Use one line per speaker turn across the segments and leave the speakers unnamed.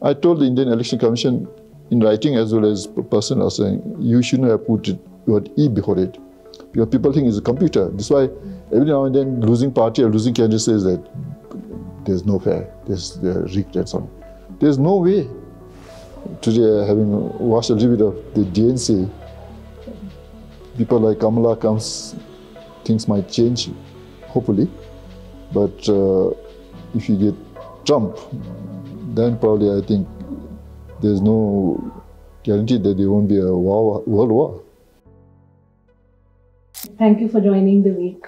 I told the Indian Election Commission in writing as well as personal saying, you shouldn't have put it, E before it. Because people think it's a computer. That's why every now and then losing party or losing candidate says that there's no fair, there's the rigged and so on. There's no way. Today, having watched a little bit of the DNC, people like Kamala comes, things might change, hopefully. But uh, if you get Trump, then probably I think there's no guarantee that there won't be a war, world war.
Thank you for joining the week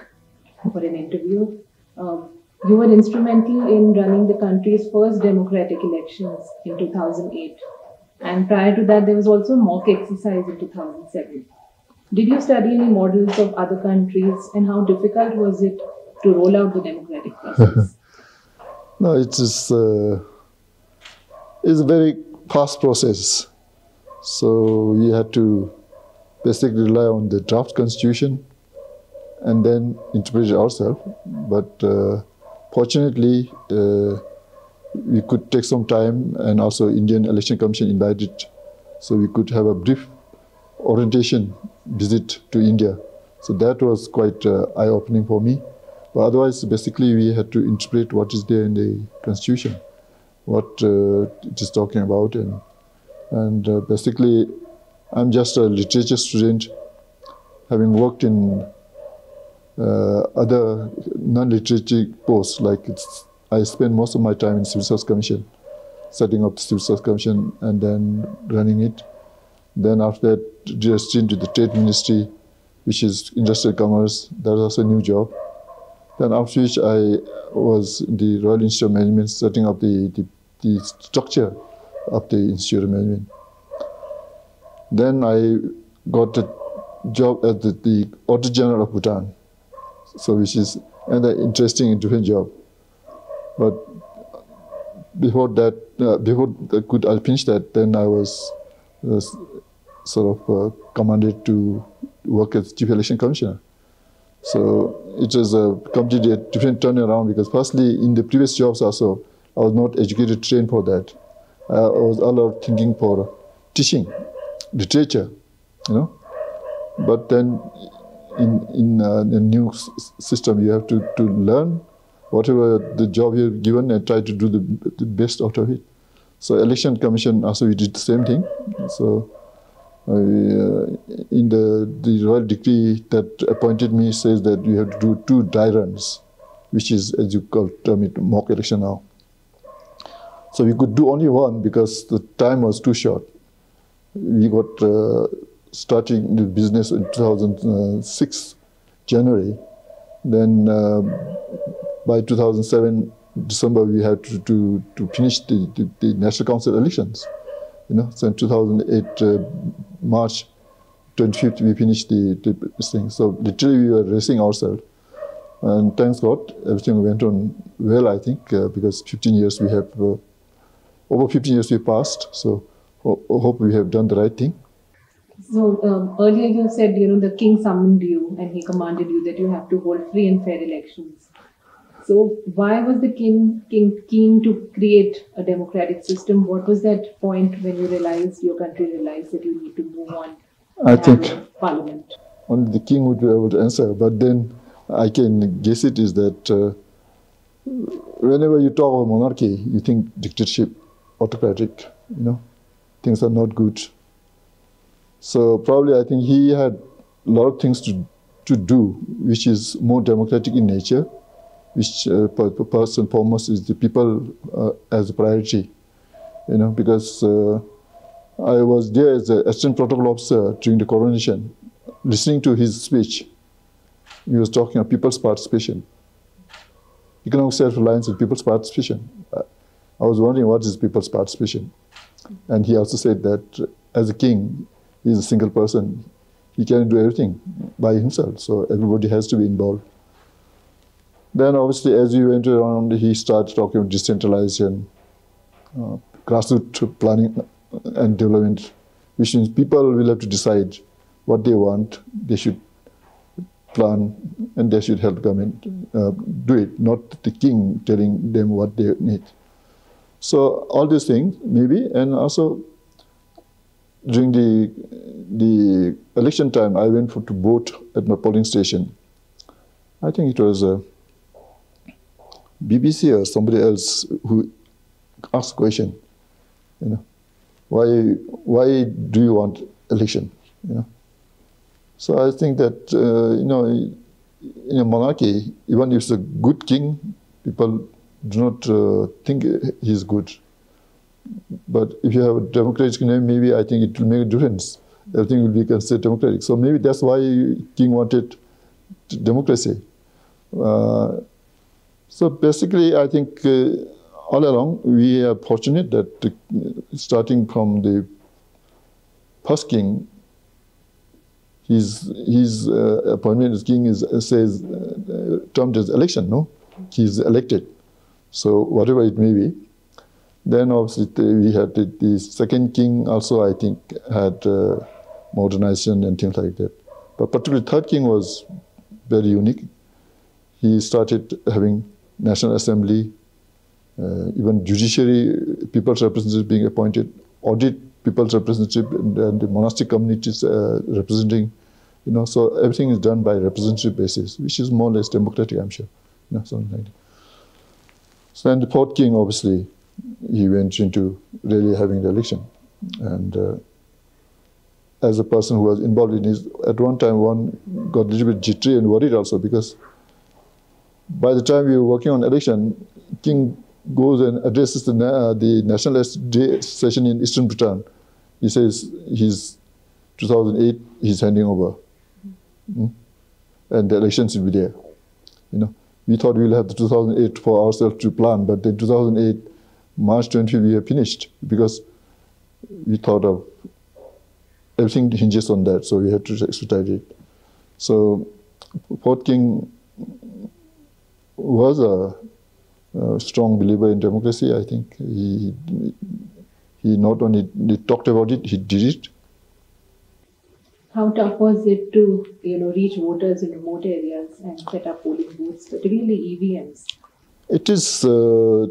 for an interview. Um, you were instrumental in running the country's first democratic elections in 2008. And prior to that, there was also a mock exercise in 2007. Did you study any models of other countries and how difficult was it to roll out the democratic process?
no, it is uh, it's a very fast process. So we had to basically rely on the draft constitution and then interpret it ourselves. But uh, fortunately, uh, we could take some time and also Indian Election Commission invited so we could have a brief orientation visit to India. So that was quite uh, eye-opening for me. But otherwise, basically, we had to interpret what is there in the constitution, what uh, it is talking about, and and uh, basically, I'm just a literature student, having worked in uh, other non-literature posts. Like I spend most of my time in Civil Service Commission, setting up the Civil Service Commission and then running it. Then after that, just into the Trade Ministry, which is Industrial Commerce. That was also a new job. Then after which I was in the Royal Institute of Management, setting up the, the, the structure of the Institute of Management. Then I got a job at the, the Auditor General of Bhutan, so which is another interesting and different job. But before that, uh, before I could I finish that, then I was, was sort of uh, commanded to work as chief election commissioner. So it was a completely different turnaround because firstly, in the previous jobs also, I was not educated, trained for that. I was all thinking for teaching, literature, you know. But then in, in uh, a new system, you have to, to learn whatever the job you're given and try to do the, the best out of it. So election commission also we did the same thing. So in the, the royal decree that appointed me says that you have to do two dry runs, which is, as you call term it, mock election now. So we could do only one because the time was too short. We got uh, starting the business in 2006, January. Then uh, by 2007, December, we had to, to, to finish the, the, the, National Council elections. You know, so in 2008, uh, March 25th, we finished the, the thing. So literally, we were racing ourselves. And thanks God, everything went on well, I think, uh, because 15 years we have, uh, over 15 years we passed. So ho hope we have done the right thing.
So um, earlier you said, you know, the king summoned you and he commanded you that you have to hold free and fair elections. So why was the king, king keen to create a democratic system? What was that point when you realized your country realized that you need to move on?
I think
parliament.
Only the king would be able to answer, but then I can guess it is that uh, whenever you talk about monarchy, you think dictatorship, autocratic. You know, things are not good. So probably I think he had a lot of things to to do, which is more democratic in nature which uh, first and foremost is the people uh, as a priority. You know, because uh, I was there as an assistant protocol officer during the coronation, listening to his speech. He was talking of people's participation, economic self-reliance and people's participation. I was wondering what is people's participation. And he also said that as a king, he's a single person. He cannot do everything by himself, so everybody has to be involved. Then obviously as we went around, he started talking about decentralization, uh, grassroots planning and development, which means people will have to decide what they want, they should plan, and they should help government uh, do it, not the king telling them what they need. So all these things maybe, and also during the the election time, I went for, to vote at my polling station. I think it was uh, BBC or somebody else who asked a question. You know, why why do you want election? You know, so I think that uh, you know, in a monarchy, even if it's a good king, people do not uh, think he's good. But if you have a democratic name, maybe I think it will make a difference. Everything will be considered democratic. So maybe that's why king wanted democracy. Uh, so basically, I think uh, all along we are fortunate that uh, starting from the first king, his his uh, appointment as king is says uh, termed as election. No, he's elected. So whatever it may be. Then obviously we had the, the second king also I think had uh, modernization and things like that. But particularly third king was very unique. He started having National Assembly, uh, even judiciary, people's representatives being appointed, audit people's representative and, and the monastic communities uh, representing, you know, so everything is done by representative basis, which is more or less democratic, I'm sure, you know, something like that. So then the fourth king, obviously, he went into really having the election. And uh, as a person who was involved in this, at one time one got a little bit jittery and worried also because by the time we were working on election, King goes and addresses the, uh, the nationalist session in Eastern Bhutan. He says he's 2008, he's handing over. Mm? And the elections will be there. You know, we thought we'll have the 2008 for ourselves to plan, but in 2008, March 20, we have finished because we thought of everything hinges on that, so we had to expedite it. So Fourth King was a, a, strong believer in democracy. I think he he not only he talked about it, he did it.
How tough was it to you know reach voters in remote areas and set up polling booths, particularly EVMs?
It is. Uh,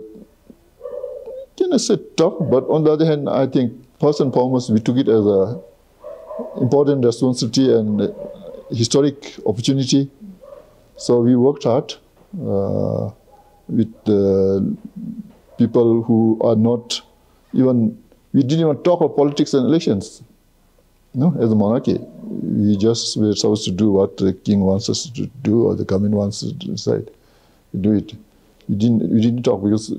can I say tough, but on the other hand, I think first and foremost we took it as a important responsibility and historic opportunity. So we worked hard with uh, people who are not even, we didn't even talk of politics and elections. No, as a monarchy, we just were supposed to do what the king wants us to do or the government wants us to decide. We do it. We didn't, we didn't talk because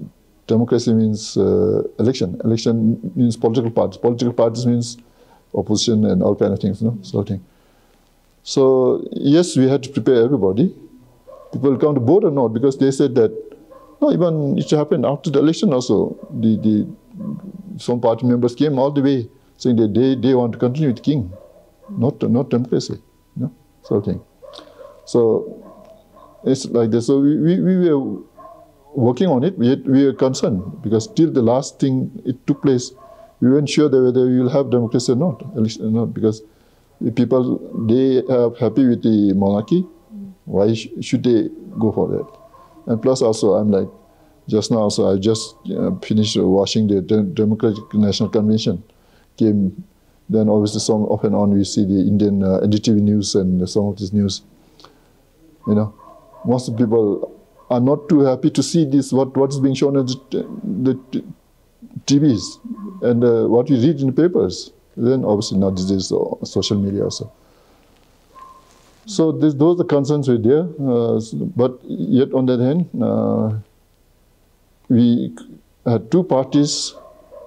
democracy means uh, election. Election means political parties. Political parties means opposition and all kind of things, no? Sort of thing. So yes, we had to prepare everybody. People come to vote or not because they said that no, even it happened after the election also. The, the some party members came all the way saying that they, they want to continue with king, not not democracy, you know, sort of thing. So it's like this. So we, we, we were working on it. We, we were concerned because till the last thing it took place, we weren't sure whether we will have democracy or not, at least not because the people they are happy with the monarchy. Why sh should they go for that? And plus, also, I'm like, just now, also, I just uh, finished watching the De Democratic National Convention. Came, then obviously, some off and on we see the Indian uh, NDTV news and some of this news. You know, most people are not too happy to see this what what is being shown on the, the TVs and uh, what you read in the papers. Then obviously now this is uh, social media also. So this, those are concerns were there, uh, but yet on other hand, uh, we had two parties.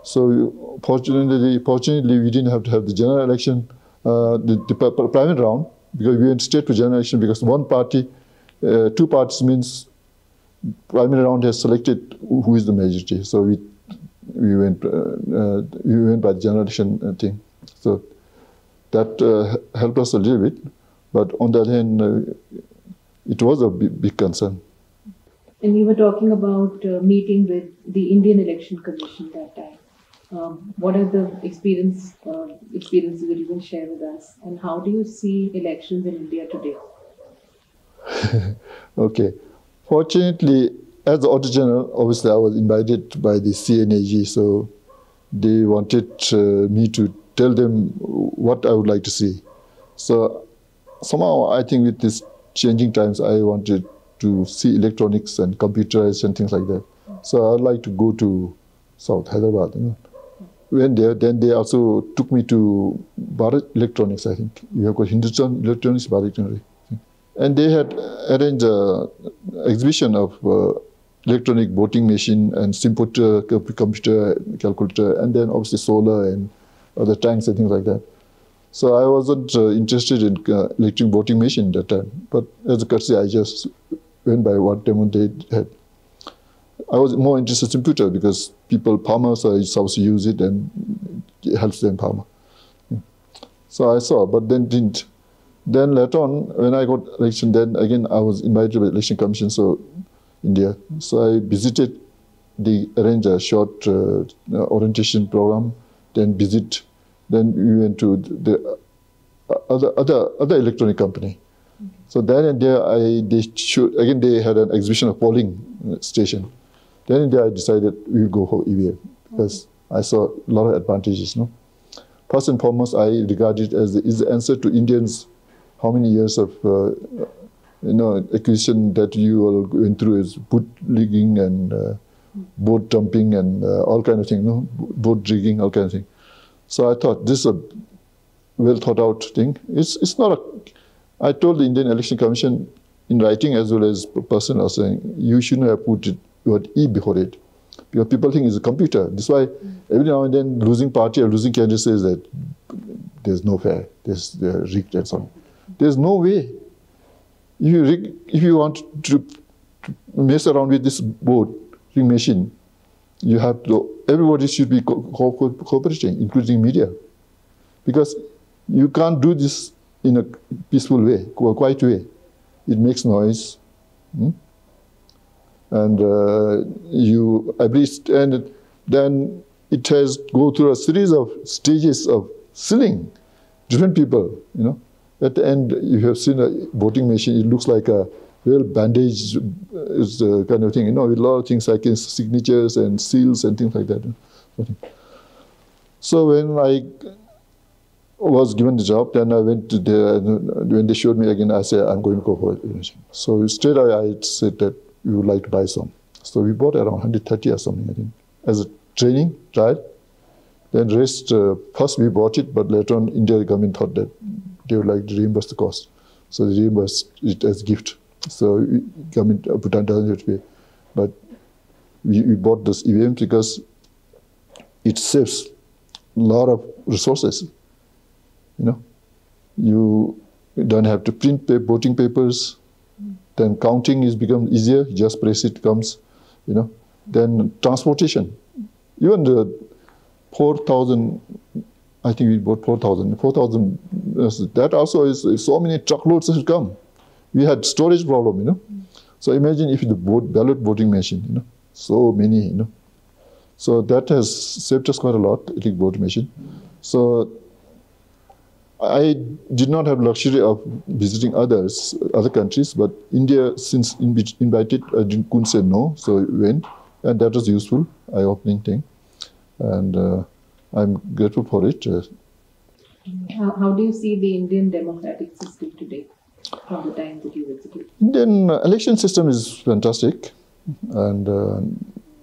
So fortunately, fortunately, we didn't have to have the general election, uh, the, the, primary round, because we went straight to general election because one party, uh, two parties means primary round has selected who is the majority. So we we went uh, uh, we went by the general election thing. So that helped us a little bit, but on the other hand, it was a big, big concern.
And you were talking about uh, meeting with the Indian Election Commission that time. Um, what are the experience uh, experiences that you can share with us, and how do you see elections in India today?
okay, fortunately, as the Auditor General, obviously I was invited by the CNAG, so they wanted uh, me to tell them what I would like to see. So somehow I think with these changing times, I wanted to see electronics and computers and things like that. So I'd like to go to South Hyderabad. You know. When there, then they also took me to Bharat Electronics, I think. You have got Hindustan Electronics, Bharat Electronics. And they had arranged an exhibition of uh, electronic voting machine and computer, computer calculator, and then obviously solar and other tanks and things like that. So I wasn't uh, interested in uh, electric voting machine at that time. But as a courtesy, I just went by what demo they had. I was more interested in computer because people, farmers are supposed to use it and it helps them farmer. So I saw, but then didn't. Then later on, when I got election, then again I was invited by election commission, so India. So I visited the arrange a short uh, orientation program, then visit, then we went to the other other other electronic company. So then and there, I they should, again they had an exhibition of polling station. Then and there, I decided we'll go for EVM because I saw a lot of advantages. No, first and foremost, I regard it as the, is the answer to Indians. How many years of uh, you know acquisition that you all went through is bootlegging and uh, boat dumping and uh, all kind of thing, no boat rigging, all kind of thing. So I thought this is a well thought out thing. It's it's not a I told the Indian Election Commission in writing as well as person was saying, you shouldn't have put it, word E before it. Because people think it's a computer. That's why every now and then losing party or losing candidate says that there's no fair, there's rigged and so on. There's no way. If you, rig, if you want to, to mess around with this board, machine, you have to, everybody should be co co cooperating, including media. Because you can't do this in a peaceful way, quiet way. It makes noise. Hmm? And uh, you, at least, and then it has go through a series of stages of sealing different people, you know. At the end, you have seen a voting machine, it looks like a real bandage is the kind of thing, you know, a lot of things like signatures and seals and things like that. So when I was given the job, then I went to the, when they showed me again, I said, I'm going to go for it. So straight away I said that we would like to buy some. So we bought around 130 or something, I think, as a training, trial. Then rest, uh, first we bought it, but later on India government thought that they would like to reimburse the cost. So they reimbursed it as gift. So government Bhutan doesn't pay. But we, we bought this EVM because it saves a lot of resources. You know, you don't have to print voting papers. Then counting is become easier. You just press it, comes. You know, then transportation. Even the 4,000, I think we bought 4,000. 4,000, that also is so many truckloads have come. We had storage problem, you know. So imagine if the ballot voting machine, you know, so many, you know. So that has saved us quite a lot, electric voting machine. So I did not have luxury of visiting others, other countries, but India, since invited, I didn't, couldn't say no, so I went, and that was useful, eye-opening thing, and uh, I'm grateful for it. Uh,
how, how, do you see the Indian democratic system today, from the time that you visited?
Indian election system is fantastic, and uh,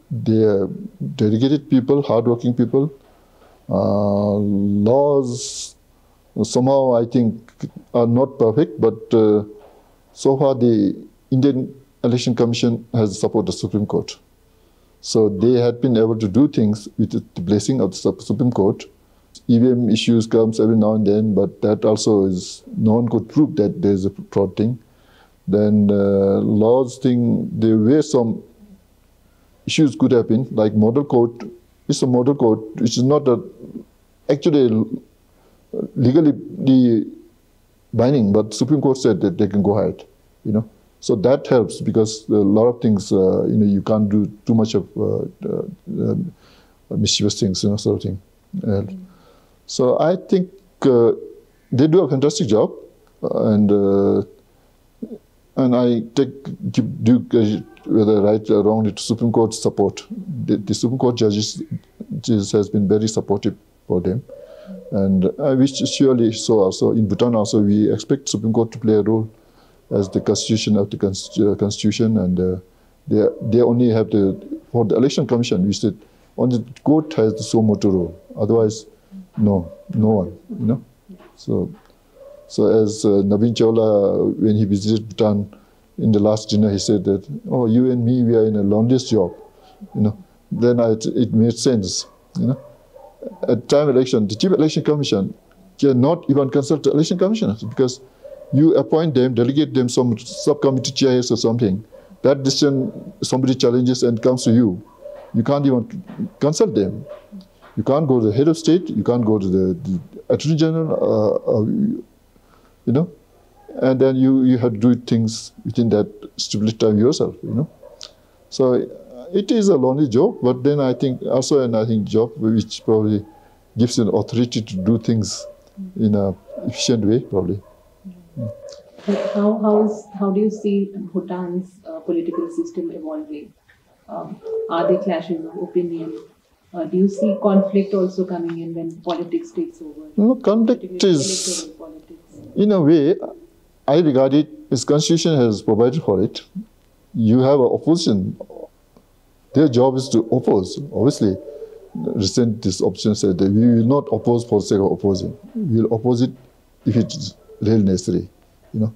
they are dedicated people, hardworking people. Uh, laws somehow I think are not perfect, but uh, so far the Indian Election Commission has supported the Supreme Court. So they had been able to do things with the blessing of the Supreme Court. EVM issues comes every now and then, but that also is no one could prove that there's a fraud thing. Then uh, laws thing, there were some issues could have been, like model code. It's a model code, which is not a actually legally binding, but Supreme Court said that they can go ahead, you know. So that helps because a lot of things, uh, you know, you can't do too much of uh, uh, mischievous things, you know, sort of thing. Mm. So I think uh, they do a fantastic job, and uh, and I take do whether right or wrong to Supreme Court support. The, the Supreme Court judges, judges has been very supportive for them. And I wish surely so also in Bhutan also we expect Supreme Court to play a role as the constitution of the uh, constitution and uh, they, they only have the, for the election commission we said only the court has the sole motor role. Otherwise, no, no one, you know. So, so as uh, Navin Chawla, when he visited Bhutan in the last dinner, he said that, oh, you and me, we are in a loneliest job, you know. Then I, it made sense, you know at time election, the Chief Election Commission cannot even consult the election commissioners because you appoint them, delegate them some subcommittee chairs or something. That decision somebody challenges and comes to you. You can't even consult them. You can't go to the head of state. You can't go to the, the attorney general. Uh, uh, you know, and then you you have to do things within that stipulated time yourself. You know, so it is a lonely job, but then I think also an I think job which probably gives you an authority to do things in a efficient way, probably.
How, how, is, how do you see Bhutan's uh, political system evolving? Um, are there clashes of opinion? Uh, do you see conflict also coming in when politics takes over?
No, conflict is, in a way, I regard it as constitution has provided for it. You have an opposition their job is to oppose. Obviously, recent this option said that we will not oppose for the sake of opposing. We will oppose it if it's really necessary. You know,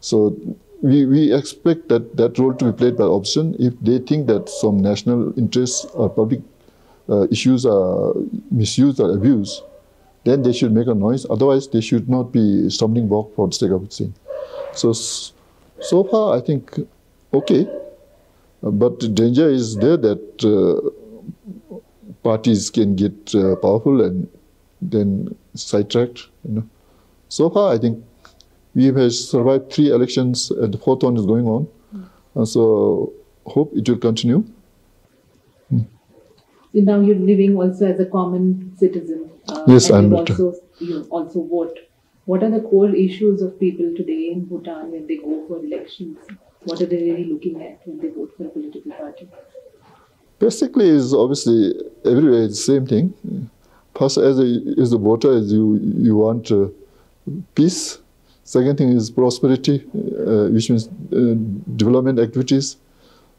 so we, we expect that that role to be played by opposition if they think that some national interests or public uh, issues are misused or abused, then they should make a noise. Otherwise, they should not be stumbling block for the sake of it. So, so far, I think okay. But the danger is there that uh, parties can get uh, powerful and then sidetracked. You know. So far, I think we have survived three elections, and the fourth one is going on. Mm. And so, hope it will continue.
Now you're living also as a common citizen.
Uh, yes,
and I'm also you also vote. What are the core issues of people today in Bhutan when they go for elections? What are they really looking at when they vote for a political party?
Basically, is obviously everywhere the same thing. First, as a, as a voter, is you you want uh, peace. Second thing is prosperity, uh, which means uh, development activities.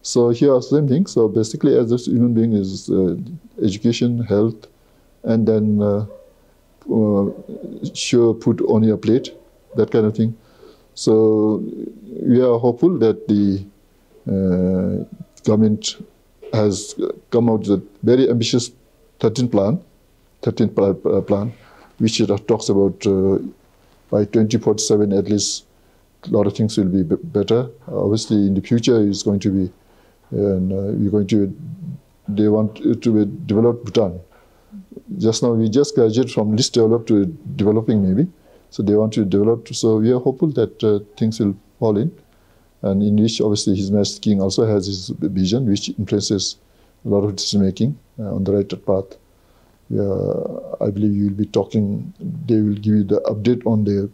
So here are same thing. So basically, as a human being, is uh, education, health, and then uh, uh, sure put on your plate, that kind of thing. So we are hopeful that the uh, government has come out with a very ambitious 13 plan, 13 plan, which talks about uh, by 2047 at least a lot of things will be better. Obviously, in the future, it's going to be, and uh, we're going to, they want it to be developed Bhutan. Just now, we just graduated from least developed to developing maybe. So they want to develop. So we are hopeful that uh, things will fall in, and in which obviously His Majesty King also has his vision, which influences a lot of decision making uh, on the right path. I believe you will be talking. They will give you the update on the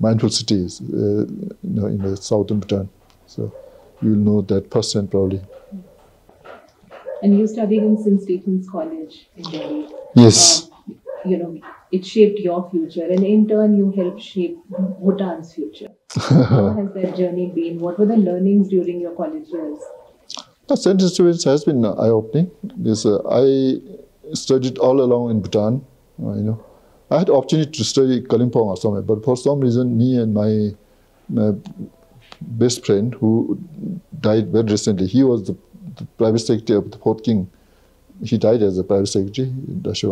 mindful cities, uh, you know, in the southern Bhutan. So you will know that person probably.
And you studied in St. Stephen's College in Delhi.
Yes.
Um, you know, it shaped your future, and in turn, you helped shape Bhutan's future. How has that journey been? What were the learnings during your college years?
The St. Stephen's has been eye-opening. This, uh, I studied all along in Bhutan. Uh, you know, I had opportunity to study Kalimpong or somewhere, but for some reason, me and my, my best friend who died very recently, he was the, the private secretary of the Fourth King. He died as a private secretary in Dasha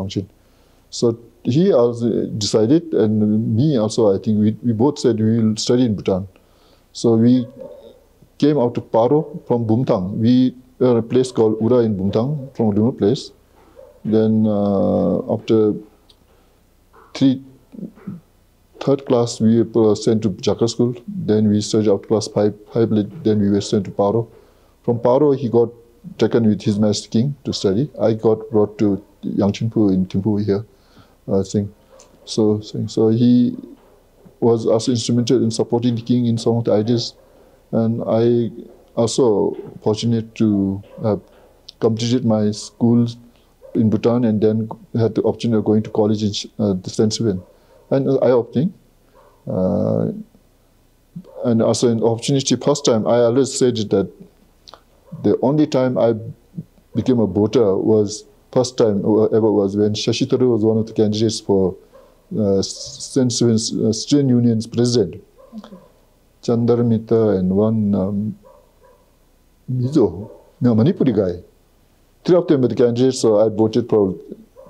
So he also decided, and me also, I think we, we both said we will study in Bhutan. So we came out to Paro from Bumthang. We were a place called Ura in Bumthang, from remote place. Then uh, after three, third class, we were sent to Jakar school. Then we up to class five, five, then we were sent to Paro. From Paro, he got taken with his master king to study. I got brought to Yangchenphug in Thimphu here. I think. So, so he was also instrumental in supporting the king in some of the ideas. And I also fortunate to have completed my school in Bhutan and then had the opportunity of going to college in uh, St. Stephen. And eye-opening. Uh, and also an opportunity first time, I always said that the only time I became a voter was first time ever was when Shashi Tharoor was one of the candidates for uh, St. Stephen's uh, Student Union's president. Okay. Chandan Mitra and one um, Mizo, no, Manipuri guy. Three of them were the candidates, so I voted for.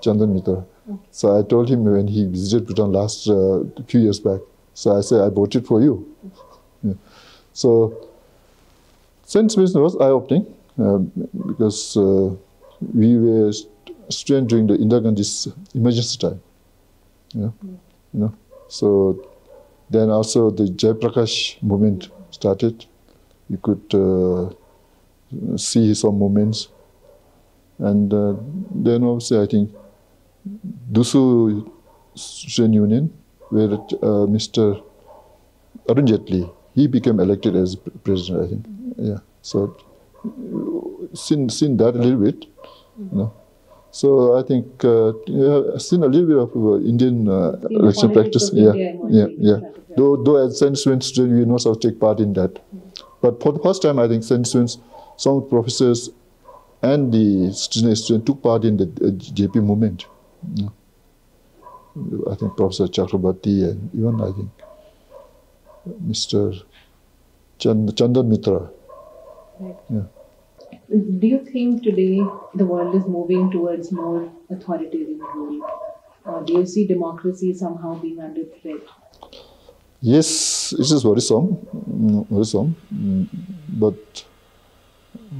Okay. So I told him when he visited Bhutan last uh, few years back. So I said, I bought it for you. Yeah. So since business was eye-opening uh, because uh, we were students during the Indira Gandhi's emergency time. Yeah. Mm. You know, so then also the Jayaprakash movement started. You could uh, see some moments. And uh, then also I think DUSU Student Union, where uh, Mr. Arun Jaitley, he became elected as president, I think. Yeah. So seen, seen that a little bit, you know. So I think uh, yeah, I've seen a little bit of uh, Indian uh, election practice. Yeah, yeah, yeah. Though, though as St. Stephen's, we not also take part in that. But for the first time, I think St. Stephen's, some professors and the students took part in the uh, JP movement. Mm. I think Professor Chakrabarti and even I think Mr. Chand Chandan Mitra.
Right. Yeah. Do you think today the world is moving towards more authoritarian rule? Or do you see democracy somehow being under threat?
Yes, it is worrisome, mm, worrisome, mm, but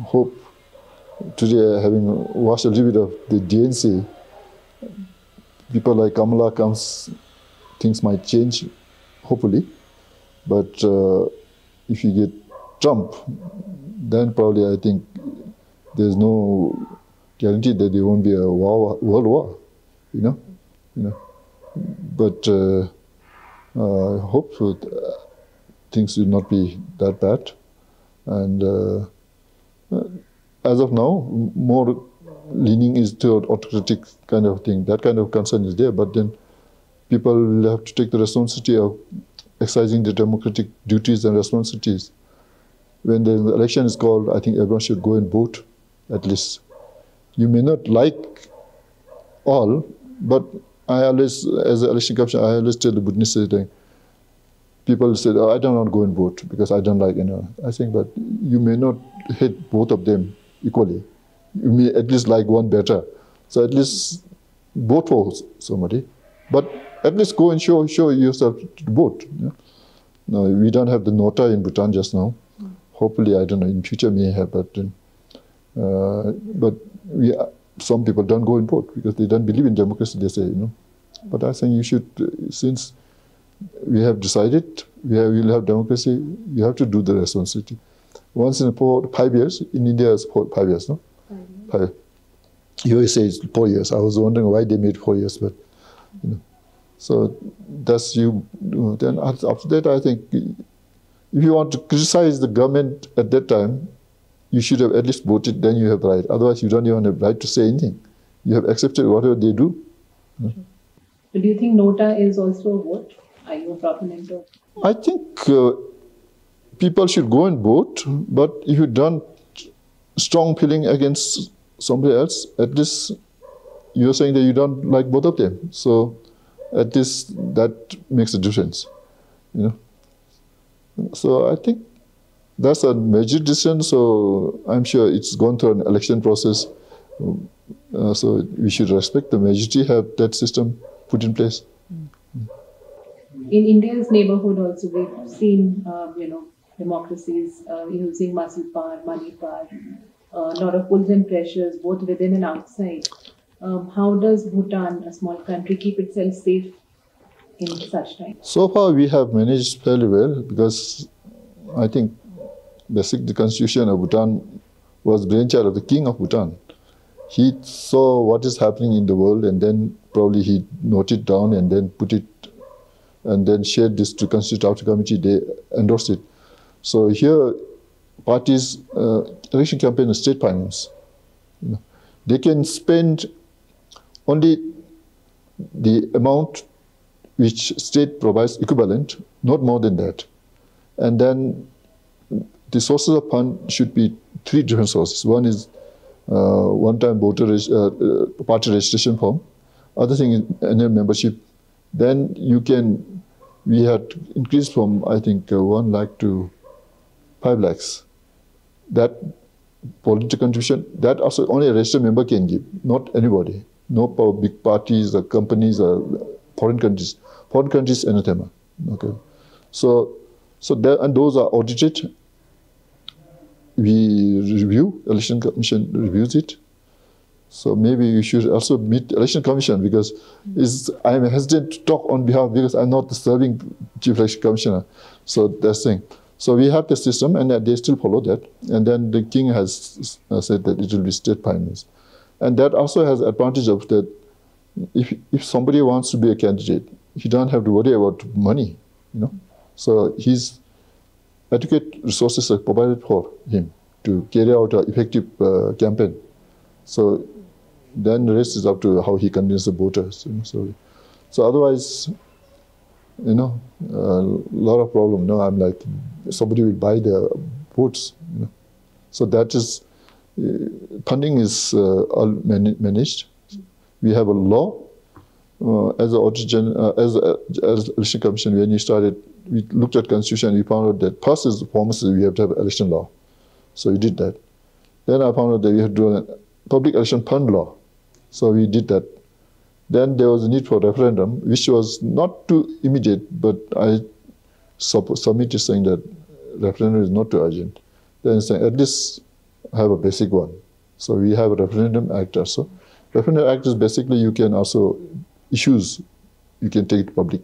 hope today, having watched a little bit of the DNC, people like Kamala comes, things might change, hopefully. But uh, if you get Trump, then probably I think there's no guarantee that there won't be a war, world war, you know, you know. But uh, uh, I hope that things will not be that bad. And uh, as of now, more leaning is toward autocratic kind of thing. That kind of concern is there, but then people will have to take the responsibility of exercising the democratic duties and responsibilities. When the election is called, I think everyone should go and vote, at least. You may not like all, but I always, as an election commissioner, I always tell the Bhutanese thing. People said, oh, I don't want to go and vote because I don't like, you know. I think, but you may not hate both of them equally. You may at least like one better. So at least vote for somebody. But at least go and show show yourself to vote. Yeah? No, we don't have the NOTA in Bhutan just now. Hopefully, I don't know, in future may have, but, uh, but we, some people don't go and vote because they don't believe in democracy, they say, you know. But I think you should, since we have decided we have, will have democracy, you have to do the responsibility once in four, five years. In India, it's four, five years, no? Five. USA is four years. I was wondering why they made four years, but you know. So that's you. Then after that, I think if you want to criticize the government at that time, you should have at least voted. Then you have right. Otherwise, you don't even have right to say anything. You have accepted whatever they do.
You Do you think NOTA is also a vote? Are you a proponent of?
I think. Uh, people should go and vote, but if you don't strong feeling against somebody else, at least you're saying that you don't like both of them. So at least that makes a difference, you know. So I think that's a major decision. So I'm sure it's gone through an election process. Uh, so we should respect the majority have that system put in place.
In India's neighborhood, also we've seen, um, you know, democracies uh, using muscle power, money power, a lot of pulls and pressures, both within and outside. Um, how does Bhutan, a small country, keep itself safe in such times?
So far, we have managed fairly well because I think basic the constitution of Bhutan was brainchild of the king of Bhutan. He saw what is happening in the world and then probably he noted down and then put it and then shared this to Constituent Committee. They endorsed it. So here, parties, uh, election campaign state finance. You know, they can spend only the amount which state provides equivalent, not more than that. And then the sources of fund should be three different sources. One is uh, one-time voter uh, uh, party registration form. Other thing is annual membership. Then you can, we had increased from I think uh, one lakh to five lakhs. That political contribution, that also only a registered member can give, not anybody. No big parties or companies or foreign countries. Foreign countries, anathema. Okay. So, so and those are audited we review, election commission reviews it. So maybe you should also meet election commission because I'm hesitant to talk on behalf because I'm not serving chief election commissioner. So that's thing. So we have the system and they still follow that. And then the king has said that it will be state finance. And that also has advantage of that if, if somebody wants to be a candidate, he don't have to worry about money, you know. So he's adequate resources are provided for him to carry out an effective uh, campaign. So then the rest is up to how he convinces the voters. You know, so, so otherwise, you know, a lot of problem. No, I'm like, somebody will buy the votes. You know. So that is, uh, funding is uh, all man managed. We have a law. Uh, as an uh, as, a, as election commission, when you started we looked at constitution, we found out that first is pharmacy, we have to have election law. So we did that. Then I found out that we had to do a public election fund law. So we did that. Then there was a need for referendum, which was not too immediate, but I submitted saying that referendum is not too urgent. Then saying at least have a basic one. So we have a referendum act also. Referendum act is basically you can also issues you can take it public.